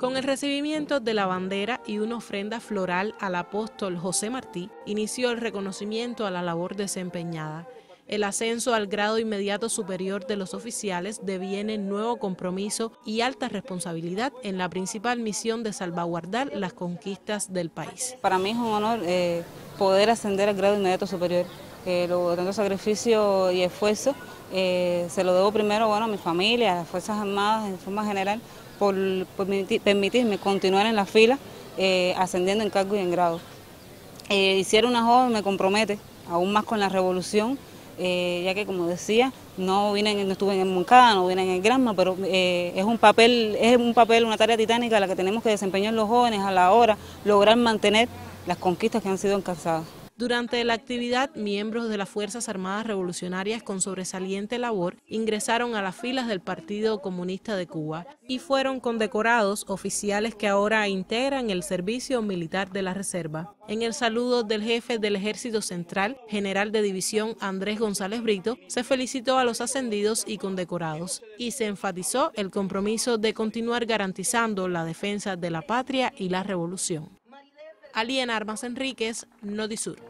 Con el recibimiento de la bandera y una ofrenda floral al apóstol José Martí, inició el reconocimiento a la labor desempeñada. El ascenso al grado inmediato superior de los oficiales deviene nuevo compromiso y alta responsabilidad en la principal misión de salvaguardar las conquistas del país. Para mí es un honor eh, poder ascender al grado inmediato superior. Eh, lo tanto sacrificio y esfuerzo eh, se lo debo primero bueno, a mi familia, a las Fuerzas Armadas en forma general, por, permitirme continuar en la fila, ascendiendo en cargo y en grado. hicieron una joven me compromete aún más con la revolución eh, ya que como decía, no vine, no estuve en Moncada, no vine en el Granma, pero eh, es un papel, es un papel, una tarea titánica la que tenemos que desempeñar los jóvenes a la hora, lograr mantener las conquistas que han sido alcanzadas. Durante la actividad, miembros de las Fuerzas Armadas Revolucionarias con sobresaliente labor ingresaron a las filas del Partido Comunista de Cuba y fueron condecorados oficiales que ahora integran el Servicio Militar de la Reserva. En el saludo del jefe del Ejército Central, general de división Andrés González Brito, se felicitó a los ascendidos y condecorados y se enfatizó el compromiso de continuar garantizando la defensa de la patria y la revolución. Alien Armas Enríquez, Nodisur.